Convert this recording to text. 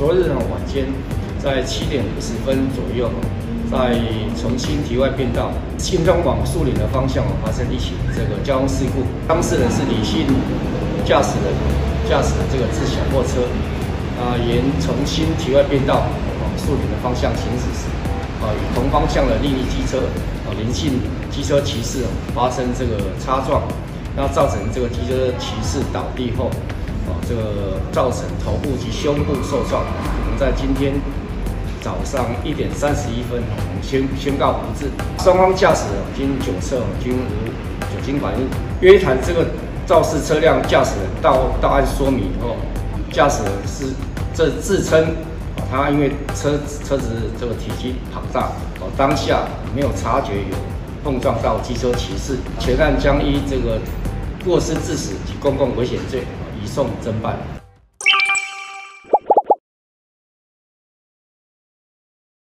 昨日呢晚间，在七点五十分左右，在重庆体外变道新庄往树林的方向发生一起这个交通事故，当事人是李姓驾驶人驾驶的这个自小货车，啊，沿重庆体外变道往树林的方向行驶时，啊，与同方向的另一机车啊林姓机车骑士发生这个擦撞。那造成这个机车骑士倒地后，这个造成头部及胸部受创。我们在今天早上一点三十一分，我们宣宣告不治。双方驾驶人经酒测均无酒精反应。约谈这个肇事车辆驾驶人到到案说明以后，驾驶人是这自称，他因为车车子这个体积庞大，哦，当下没有察觉有碰撞到机车骑士，全案将依这个。过失致死及公共危险罪，移送侦办。